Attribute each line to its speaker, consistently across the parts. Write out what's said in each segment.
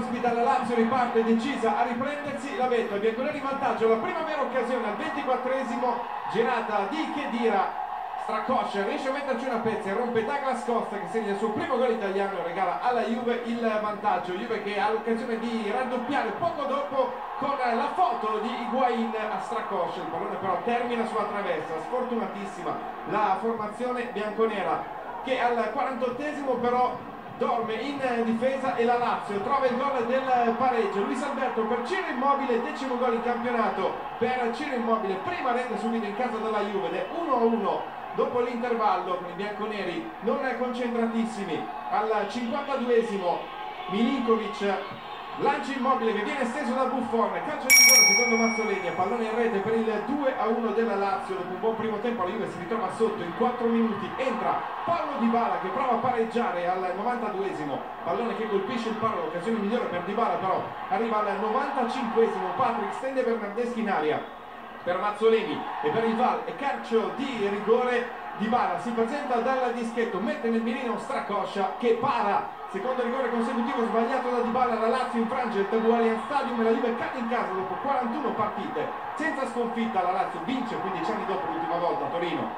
Speaker 1: minuti dalla Lazio riparte decisa a riprendersi la vetta, bianconeri in vantaggio, la prima vera occasione al 24esimo, girata di Chedira, Stracoscia riesce a metterci una pezza e rompe Douglas Costa che segna il suo primo gol italiano regala alla Juve il vantaggio, Juve che ha l'occasione di raddoppiare poco dopo con la foto di Higuain a Stracoscia, il pallone però termina sulla traversa, sfortunatissima la formazione bianconera che al 48esimo però dorme in difesa e la Lazio trova il gol del pareggio. Luis Alberto per Ciro Immobile decimo gol in campionato per Ciro Immobile. Prima rete subito in casa della Juve ed è 1-1 dopo l'intervallo con i bianconeri non concentratissimi al 52esimo Milinkovic lancio immobile che viene steso da Buffon. Calcio di rigore secondo Mazzoleni. Pallone in rete per il 2 a 1 della Lazio. Dopo un buon primo tempo la Juve si ritrova sotto in 4 minuti. Entra Paolo Dybala che prova a pareggiare al 92esimo pallone che colpisce il palo l'occasione migliore per Dybala però arriva al 95esimo Patrick stende Bernardeschi in aria. Per Mazzoleni e per il Val e calcio di rigore Dybala si presenta dal dischetto mette nel mirino Stracoscia che para. Secondo rigore consecutivo sbagliato da Dybala la Lazio infrange il Tebu Allianz Stadium e la Juve cade in casa dopo 41 partite. Senza sconfitta la Lazio vince 15 anni dopo l'ultima volta a Torino.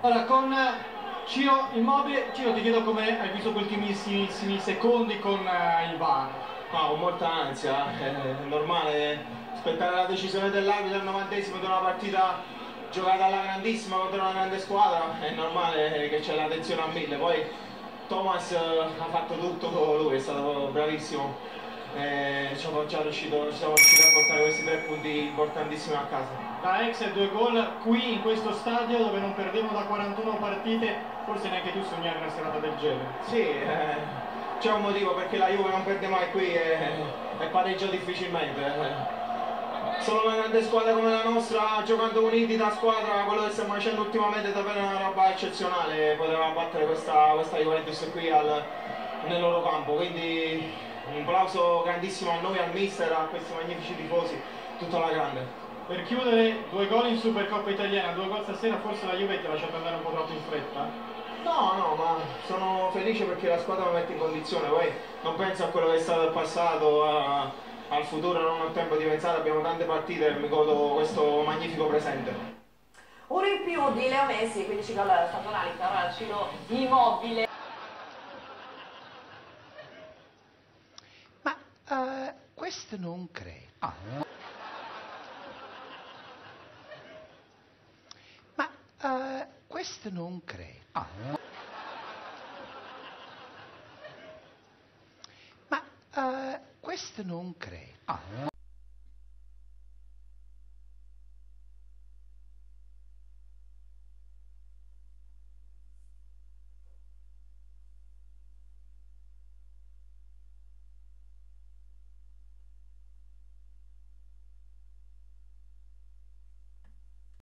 Speaker 2: Allora con Ciro Immobile Ciro ti chiedo come hai visto quegli ultimissimi secondi con uh, il VAR.
Speaker 3: No, con molta ansia è normale aspettare la decisione dell'arbitro al novantesimo di una partita giocata alla grandissima contro una grande squadra è normale che c'è la tensione a mille. Poi Thomas ha fatto tutto lui è stato bravissimo. E siamo già riusciti, a portare questi tre punti importantissimi a casa.
Speaker 2: Da ex due gol qui in questo stadio dove non perdiamo da 41 partite forse neanche tu sognavi una serata del genere.
Speaker 3: Sì eh, c'è un motivo perché la Juve non perde mai qui e, e pareggia difficilmente eh solo una grande squadra come la nostra giocando uniti da squadra quello che stiamo facendo ultimamente è davvero una roba eccezionale. Poteva battere questa, questa Juventus qui al, nel loro campo. Quindi un applauso grandissimo a noi, al mister, a questi magnifici tifosi tutta la grande.
Speaker 2: Per chiudere due gol in Supercoppa italiana due gol stasera forse la Juve ti ha lasciato andare un po' troppo in fretta?
Speaker 3: No, no, ma sono felice perché la squadra mi mette in condizione, poi non penso a quello che è stato il passato, a, al futuro non ho tempo di pensare, abbiamo tante partite e mi godo questo magnifico presente.
Speaker 4: Uno in più di Leo Messi, 15 gol stagionali per Ciro Immobile.
Speaker 5: Ma uh, questo non credo. Ah. Ma uh, questo non credo. Ah. Ma uh, questo non credo. Ah.